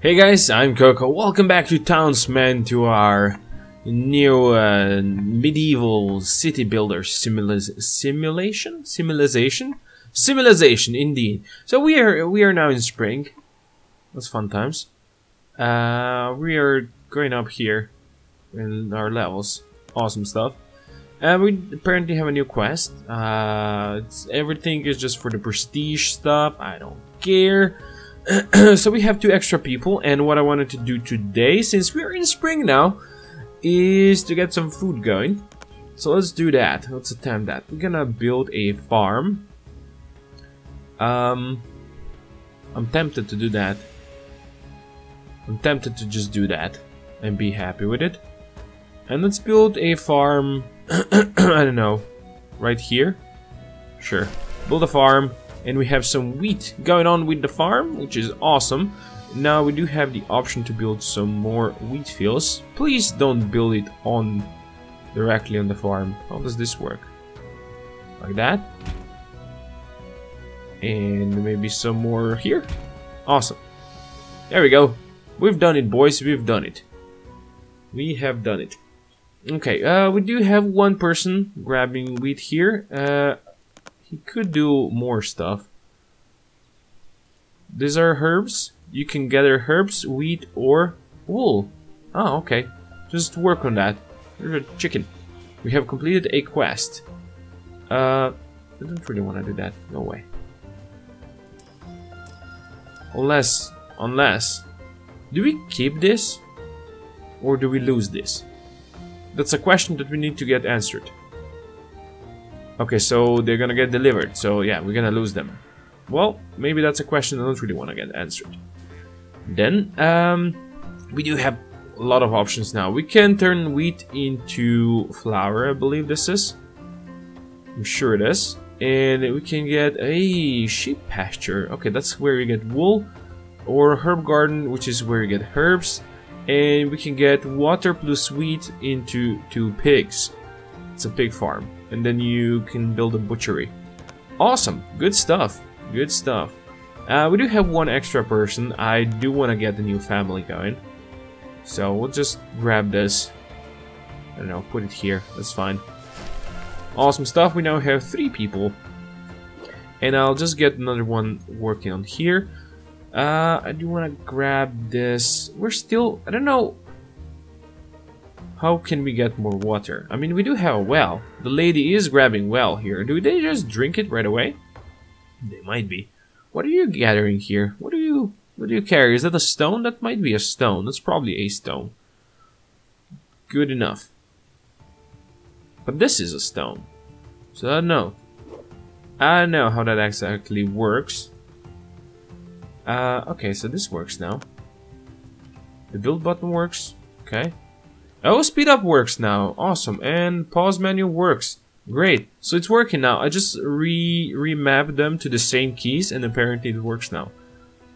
Hey guys, I'm Koko. Welcome back to Townsmen to our new uh, medieval city builder simula simulation? Simulation? Simulation, indeed. So we are we are now in spring. That's fun times. Uh, we are going up here in our levels. Awesome stuff. Uh, we apparently have a new quest. Uh, everything is just for the prestige stuff. I don't care. so we have two extra people, and what I wanted to do today, since we're in spring now, is to get some food going. So let's do that. Let's attempt that. We're gonna build a farm. Um, I'm tempted to do that. I'm tempted to just do that and be happy with it. And let's build a farm, I don't know, right here? Sure. Build a farm, and we have some wheat going on with the farm, which is awesome. Now we do have the option to build some more wheat fields. Please don't build it on directly on the farm. How does this work? Like that. And maybe some more here. Awesome. There we go. We've done it, boys. We've done it. We have done it. Okay, uh, we do have one person grabbing wheat here. Uh, he could do more stuff. These are herbs. You can gather herbs, wheat, or wool. Oh, okay. Just work on that. There's a chicken. We have completed a quest. Uh, I don't really want to do that. No way. Unless, unless, do we keep this? Or do we lose this? That's a question that we need to get answered. Okay, so they're gonna get delivered. So yeah, we're gonna lose them. Well, maybe that's a question I don't really want to get answered. Then, um, we do have a lot of options now. We can turn wheat into flour, I believe this is. I'm sure it is. And we can get a sheep pasture. Okay, that's where we get wool. Or herb garden, which is where you get herbs and we can get water plus wheat into two pigs. It's a pig farm. And then you can build a butchery. Awesome. Good stuff. Good stuff. Uh, we do have one extra person. I do want to get the new family going. So we'll just grab this. I don't know, put it here. That's fine. Awesome stuff. We now have three people. And I'll just get another one working on here. Uh, I do want to grab this. We're still, I don't know. How can we get more water? I mean, we do have a well. The lady is grabbing well here. Do they just drink it right away? They might be. What are you gathering here? What do you, what do you carry? Is that a stone? That might be a stone. That's probably a stone. Good enough. But this is a stone. So I don't know. I don't know how that exactly works. Uh, okay, so this works now. The build button works. Okay. Oh, speed up works now. Awesome. And pause menu works. Great. So it's working now. I just re remapped them to the same keys and apparently it works now.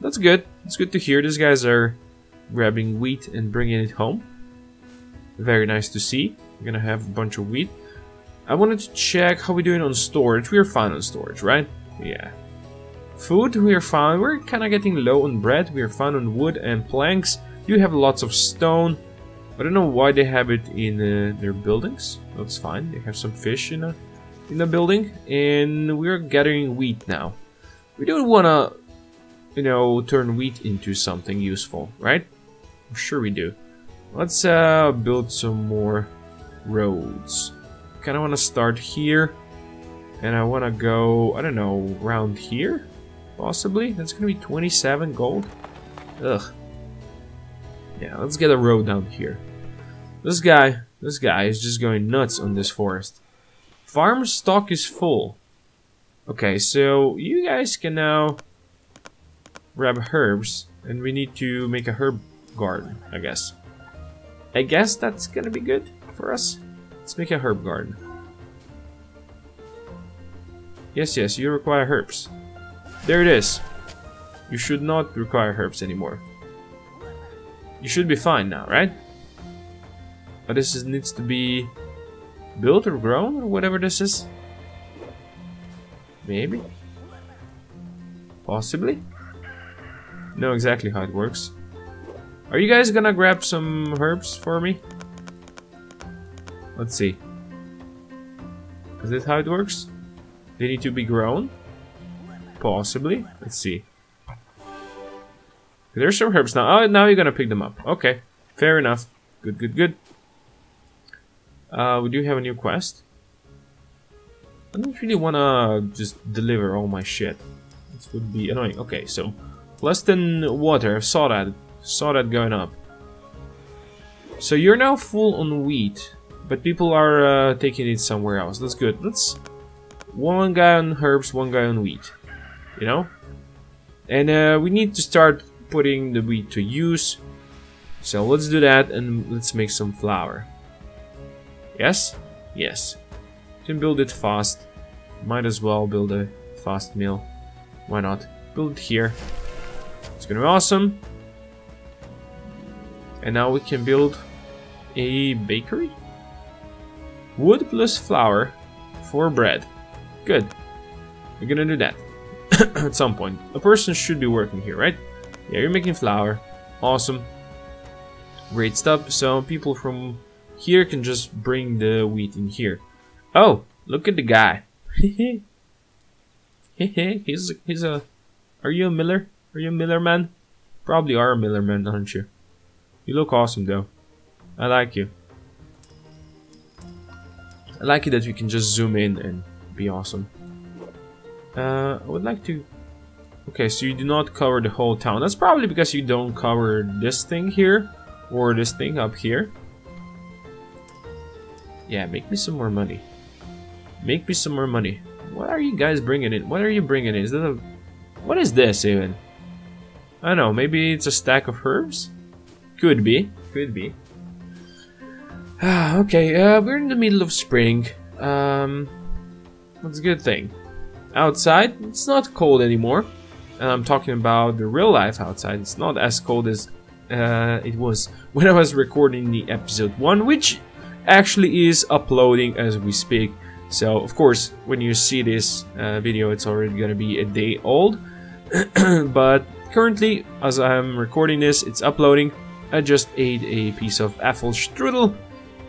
That's good. It's good to hear. These guys are grabbing wheat and bringing it home. Very nice to see. We're gonna have a bunch of wheat. I wanted to check how we're doing on storage. We're fine on storage, right? Yeah. Food, we are fine. We're kind of getting low on bread. We are fine on wood and planks. You have lots of stone. I don't know why they have it in uh, their buildings. That's fine. They have some fish in a in the building, and we're gathering wheat now. We don't want to, you know, turn wheat into something useful, right? I'm sure we do. Let's uh, build some more roads. Kind of want to start here, and I want to go, I don't know, around here possibly. That's gonna be 27 gold. Ugh. Yeah, let's get a road down here. This guy, this guy is just going nuts on this forest. Farm stock is full. Okay, so you guys can now grab herbs, and we need to make a herb garden, I guess. I guess that's gonna be good for us. Let's make a herb garden. Yes, yes, you require herbs. There it is. You should not require herbs anymore. You should be fine now, right? But this is, needs to be built or grown or whatever this is. Maybe. Possibly. Know exactly how it works. Are you guys gonna grab some herbs for me? Let's see. Is this how it works? They need to be grown? Possibly. Let's see. There's some herbs now. Oh, now you're gonna pick them up. Okay. Fair enough. Good, good, good. Uh, we do have a new quest. I don't really wanna just deliver all my shit. This would be annoying. Okay, so less than water. Saw that. Saw that going up. So you're now full on wheat, but people are uh, taking it somewhere else. That's good. Let's one guy on herbs, one guy on wheat. You know, and uh, we need to start putting the wheat to use. So let's do that and let's make some flour. Yes? Yes. Can build it fast. Might as well build a fast mill. Why not? Build it here. It's gonna be awesome. And now we can build a bakery? Wood plus flour for bread. Good. We're gonna do that at some point. A person should be working here, right? Yeah, you're making flour. Awesome. Great stuff. So people from here can just bring the wheat in here. Oh, look at the guy. he's he's a. Are you a miller? Are you a miller man? Probably are a miller man, aren't you? You look awesome though. I like you. I like it that we can just zoom in and be awesome. Uh, I would like to... Okay, so you do not cover the whole town. That's probably because you don't cover this thing here. Or this thing up here. Yeah, make me some more money. Make me some more money. What are you guys bringing in? What are you bringing in? Is that a... What is this even? I don't know, maybe it's a stack of herbs? Could be. Could be. Ah, okay, uh, we're in the middle of spring. Um, that's a good thing. Outside, it's not cold anymore. And I'm talking about the real life outside. It's not as cold as uh, it was when I was recording the episode 1, which actually is uploading as we speak. So, of course, when you see this uh, video, it's already gonna be a day old. but currently, as I'm recording this, it's uploading. I just ate a piece of apple strudel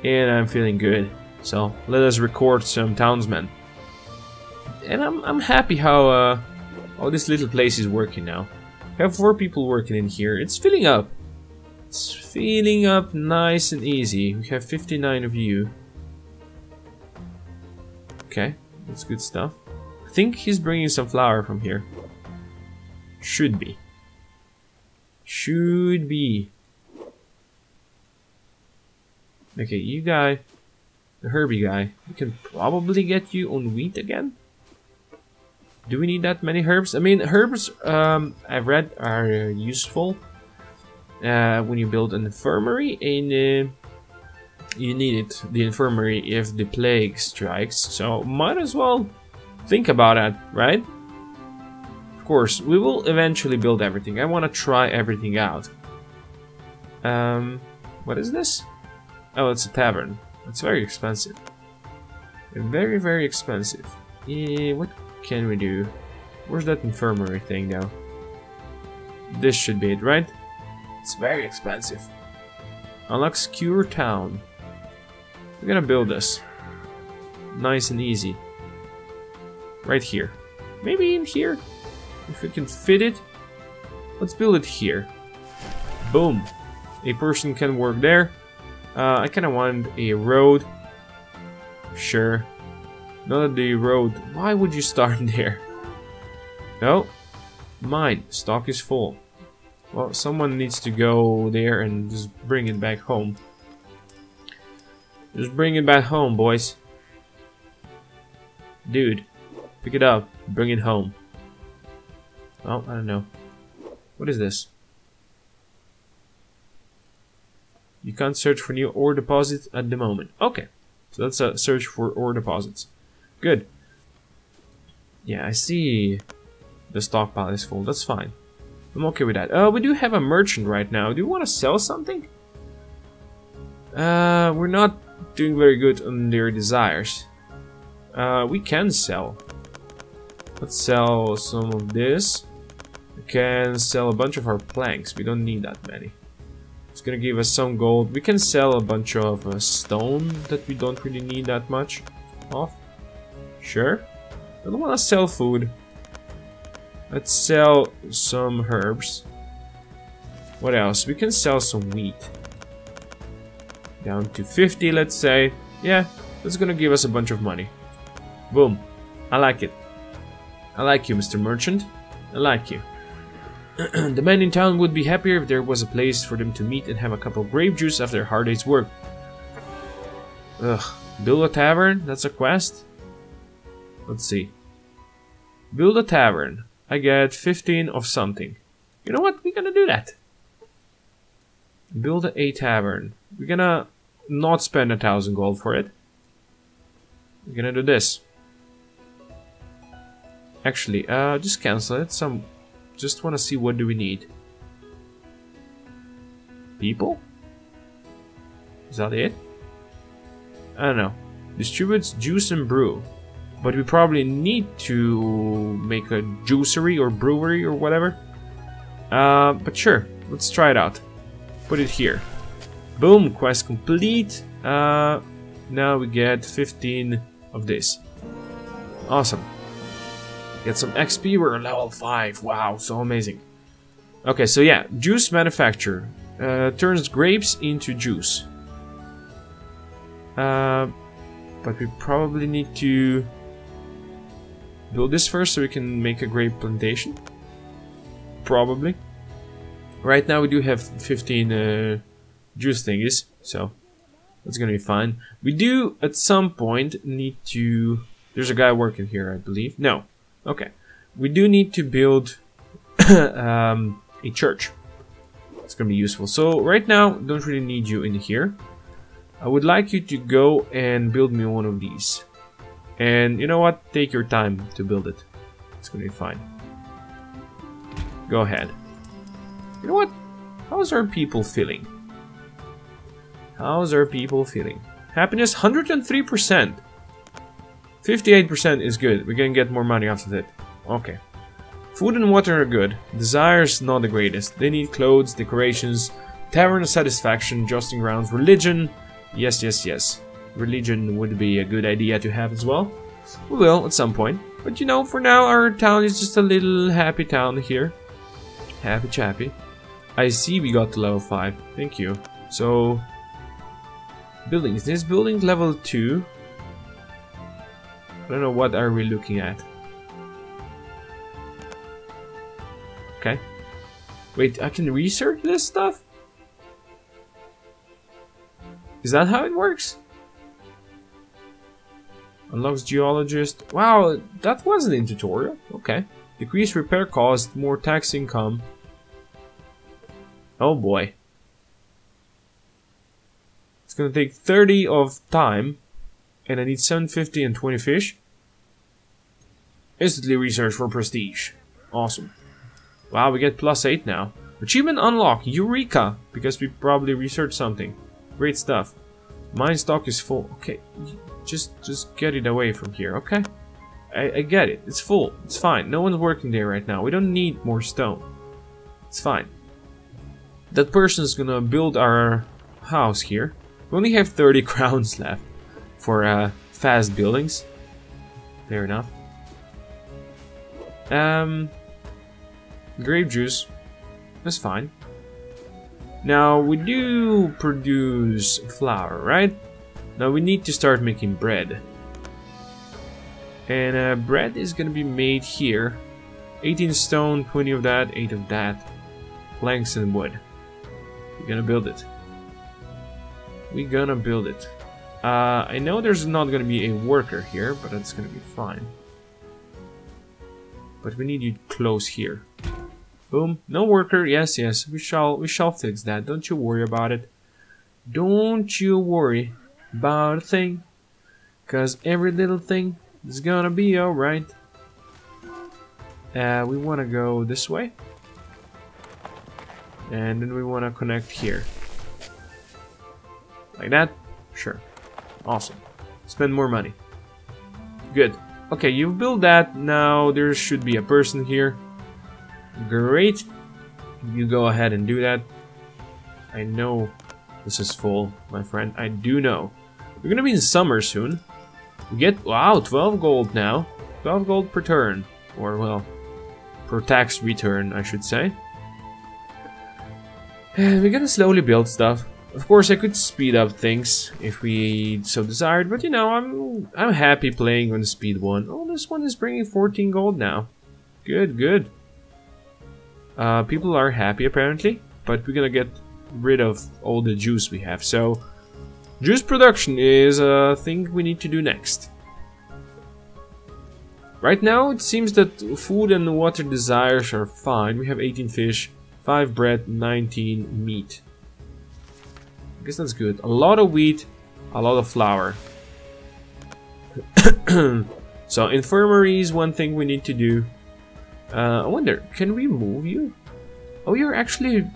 and I'm feeling good. So let us record some townsmen. And I'm, I'm happy how uh, all this little place is working now. We have four people working in here. It's filling up. It's filling up nice and easy. We have 59 of you. Okay, that's good stuff. I think he's bringing some flour from here. Should be. Should be. Okay, you guy, the Herbie guy, we can probably get you on wheat again. Do we need that many herbs? I mean, herbs, um, I've read, are useful uh, when you build an infirmary, and uh, you need it, the infirmary, if the plague strikes. So, might as well think about that, right? Of course, we will eventually build everything. I want to try everything out. Um, what is this? Oh, it's a tavern. It's very expensive. Very, very expensive. Yeah, what can we do? Where's that infirmary thing though? This should be it, right? It's very expensive. Unlocks Cure Town. We're gonna build this. Nice and easy. Right here. Maybe in here? If we can fit it? Let's build it here. Boom. A person can work there. Uh, I kind of want a road. Sure. Not the road. Why would you start there? No. Mine. Stock is full. Well, someone needs to go there and just bring it back home. Just bring it back home, boys. Dude, pick it up. Bring it home. Oh, I don't know. What is this? You can't search for new ore deposits at the moment. Okay, so that's a uh, search for ore deposits. Good. Yeah, I see the stockpile is full. That's fine. I'm okay with that. Uh, we do have a merchant right now. Do you want to sell something? Uh, we're not doing very good on their desires. Uh, we can sell. Let's sell some of this. We can sell a bunch of our planks. We don't need that many. It's gonna give us some gold. We can sell a bunch of uh, stone that we don't really need that much of. Sure. I don't want to sell food. Let's sell some herbs. What else? We can sell some wheat. Down to 50, let's say. Yeah, that's gonna give us a bunch of money. Boom. I like it. I like you, Mr. Merchant. I like you. the men in town would be happier if there was a place for them to meet and have a cup of grape juice after a hard day's work. Ugh. Build a tavern? That's a quest? Let's see. Build a tavern. I get 15 of something. You know what? We're gonna do that. Build a tavern. We're gonna not spend a thousand gold for it. We're gonna do this. Actually, uh, just cancel it. Some, just want to see what do we need. People? Is that it? I don't know. Distributes juice and brew. But we probably need to make a juicery or brewery or whatever. Uh, but sure, let's try it out. Put it here. Boom, quest complete. Uh, now we get 15 of this. Awesome. Get some XP, we're level 5. Wow, so amazing. Okay, so yeah, juice manufacturer. Uh, turns grapes into juice. Uh, but we probably need to build this first so we can make a grape plantation. Probably. Right now we do have 15 uh, juice thingies, so that's gonna be fine. We do, at some point, need to... There's a guy working here, I believe. No. Okay. We do need to build um, a church. It's gonna be useful. So right now, don't really need you in here. I would like you to go and build me one of these. And you know what? Take your time to build it. It's gonna be fine. Go ahead. You know what? How's our people feeling? How's our people feeling? Happiness 103%. 58% is good. We're gonna get more money after that. Okay. Food and water are good. Desires not the greatest. They need clothes, decorations, tavern satisfaction, jousting grounds, religion. Yes, yes, yes. Religion would be a good idea to have as well. We will at some point. But you know, for now our town is just a little happy town here. Happy chappy. I see we got to level 5. Thank you. So, buildings. This building level 2. I don't know what are we looking at. Okay. Wait, I can research this stuff? Is that how it works? Unlocks geologist. Wow, that wasn't in tutorial. Okay. Decrease repair cost, more tax income. Oh boy. It's gonna take 30 of time. And I need 750 and 20 fish. Instantly research for prestige. Awesome. Wow, we get plus 8 now. Achievement unlock, Eureka! Because we probably researched something. Great stuff. Mine stock is full. Okay, just just get it away from here, okay? I, I get it. It's full. It's fine. No one's working there right now. We don't need more stone. It's fine. That person's gonna build our house here. We only have 30 crowns left for uh, fast buildings. Fair enough. Um, grape juice. That's fine. Now, we do produce flour, right? Now we need to start making bread. And uh, bread is gonna be made here. 18 stone, 20 of that, 8 of that. Planks and wood. We're gonna build it. We're gonna build it. Uh, I know there's not gonna be a worker here, but that's gonna be fine. But we need you close here. Boom. No worker. Yes, yes. We shall we shall fix that. Don't you worry about it. Don't you worry about a thing. Cause every little thing is gonna be alright. Uh, we wanna go this way. And then we wanna connect here. Like that? Sure. Awesome. Spend more money. Good. Okay, you've built that. Now there should be a person here. Great. You go ahead and do that. I know this is full, my friend. I do know. We're gonna be in summer soon. We get, wow, 12 gold now. 12 gold per turn. Or, well, per tax return, I should say. And we're gonna slowly build stuff. Of course, I could speed up things if we so desired, but you know, I'm I'm happy playing on speed one. Oh, this one is bringing 14 gold now. Good, good. Uh, people are happy apparently, but we're gonna get rid of all the juice we have. So, juice production is a thing we need to do next. Right now, it seems that food and water desires are fine. We have 18 fish, 5 bread, 19 meat. I guess that's good. A lot of wheat, a lot of flour. so, infirmary is one thing we need to do. Uh, I wonder, can we move you? Oh, you're actually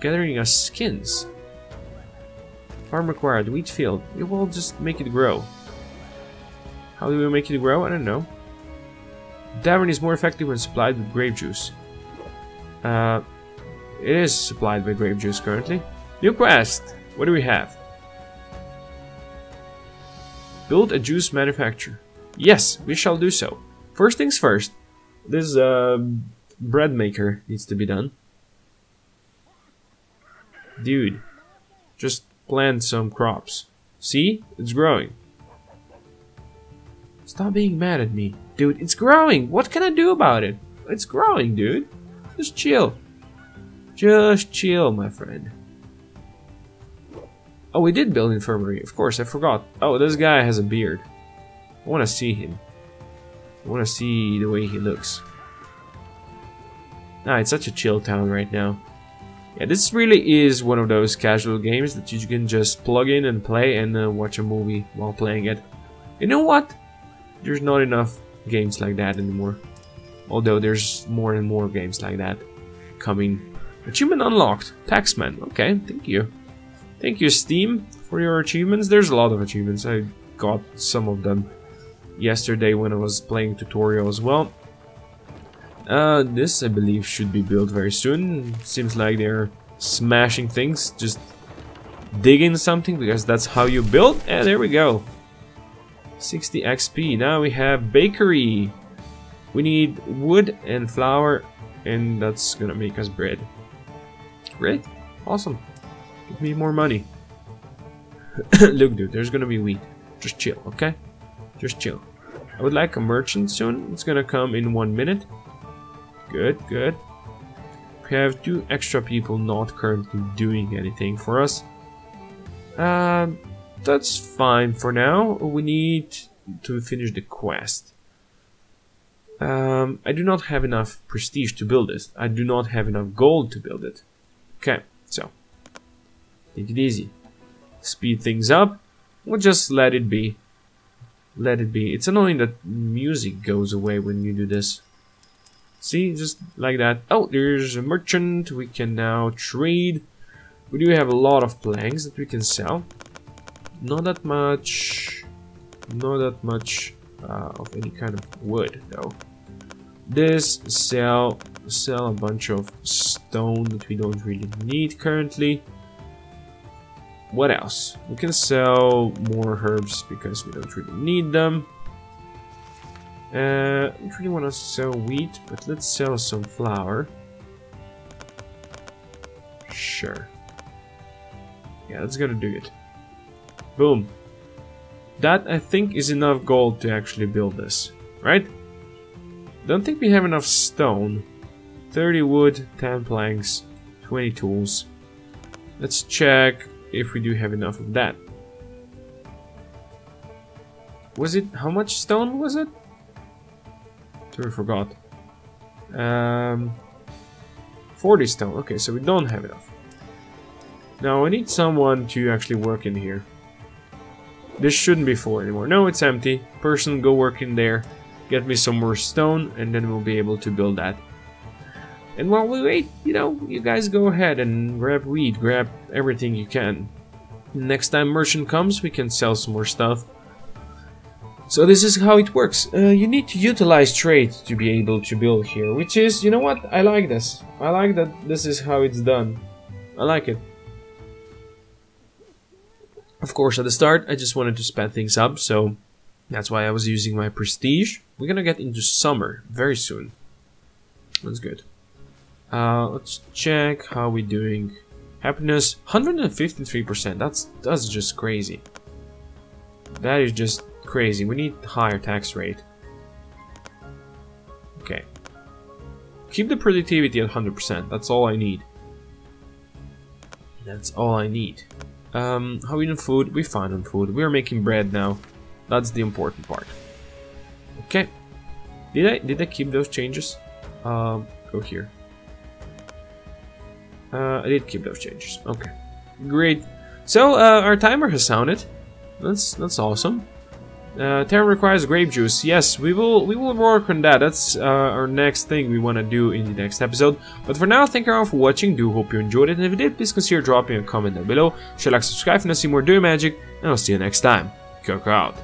gathering us skins. Farm required, wheat field. It will just make it grow. How do we make it grow? I don't know. Tavern is more effective when supplied with grape juice. Uh, it is supplied by grape juice currently. New quest! What do we have? Build a juice manufacturer. Yes, we shall do so. First things first, this uh, bread maker needs to be done. Dude, just plant some crops. See? It's growing. Stop being mad at me. Dude, it's growing. What can I do about it? It's growing, dude. Just chill. Just chill, my friend. Oh, we did build infirmary. Of course, I forgot. Oh, this guy has a beard. I want to see him. I want to see the way he looks. Ah, it's such a chill town right now. Yeah, this really is one of those casual games that you can just plug in and play and uh, watch a movie while playing it. You know what? There's not enough games like that anymore. Although there's more and more games like that coming. Achievement unlocked. Taxman. Okay, thank you. Thank you, Steam, for your achievements. There's a lot of achievements. I got some of them yesterday when I was playing tutorial as well. Uh, this, I believe, should be built very soon. Seems like they're smashing things, just digging something, because that's how you build. And there we go. 60 XP. Now we have bakery. We need wood and flour, and that's gonna make us bread. Great. Awesome. Give me more money. Look, dude, there's gonna be wheat. Just chill, okay? Just chill. I would like a merchant soon. It's gonna come in one minute. Good, good. We have two extra people not currently doing anything for us. Uh, that's fine for now. We need to finish the quest. Um, I do not have enough prestige to build this. I do not have enough gold to build it. Okay, so take it easy. Speed things up. We'll just let it be. Let it be. It's annoying that music goes away when you do this. See, just like that. Oh, there's a merchant. We can now trade. We do have a lot of planks that we can sell. Not that much. Not that much uh, of any kind of wood, though. This sell sell a bunch of stone that we don't really need currently. What else? We can sell more herbs because we don't really need them. Uh, don't really want to sell wheat, but let's sell some flour. Sure. Yeah, that's gonna do it. Boom. That, I think, is enough gold to actually build this, right? Don't think we have enough stone. 30 wood, 10 planks, 20 tools. Let's check if we do have enough of that. Was it, how much stone was it? Totally forgot. Um, 40 stone. Okay, so we don't have enough. Now I need someone to actually work in here. This shouldn't be full anymore. No, it's empty. Person, go work in there. Get me some more stone, and then we'll be able to build that. And while we wait, you know, you guys go ahead and grab weed, grab everything you can. Next time merchant comes, we can sell some more stuff. So this is how it works. Uh, you need to utilize trade to be able to build here, which is, you know what, I like this. I like that this is how it's done. I like it. Of course, at the start, I just wanted to sped things up, so that's why I was using my prestige. We're gonna get into summer very soon. That's good. Uh, let's check how we doing. Happiness, 153%. That's that's just crazy. That is just crazy. We need higher tax rate. Okay. Keep the productivity at 100%. That's all I need. That's all I need. Um, how we doing food? We fine on food. We're making bread now. That's the important part. Okay. Did I did I keep those changes? Um, go here. Uh, I did keep those changes. Okay, great. So uh, our timer has sounded. That's that's awesome. Uh, Terra requires grape juice. Yes, we will we will work on that. That's uh, our next thing we want to do in the next episode. But for now, thank you all for watching. Do hope you enjoyed it. And if you did, please consider dropping a comment down below. Share, like, subscribe, and see more Doing Magic. And I'll see you next time. Koko out.